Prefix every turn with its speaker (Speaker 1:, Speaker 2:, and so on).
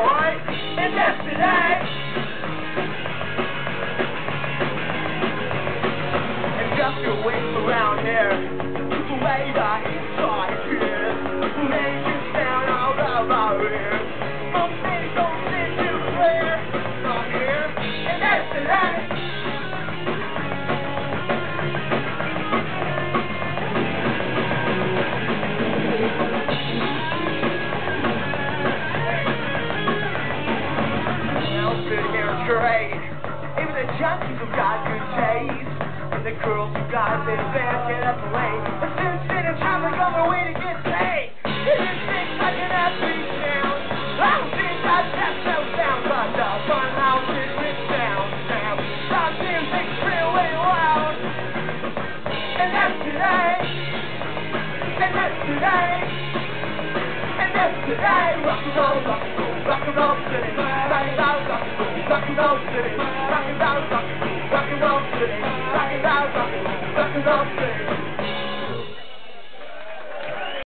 Speaker 1: boy, and that's today. Around here. masquerade. Even the junkies who got good taste. And the girls who got their best get up late. the way. The students sitting traveling on their way to get paid. If you think I can have down, I don't think I'd down. But the fun is with down now. Time music's really loud. And that's today. And that's today. And that's today. Rock and roll, rock and roll roll, city, rock and roll, rock and roll, city, rock and roll, rock and roll city.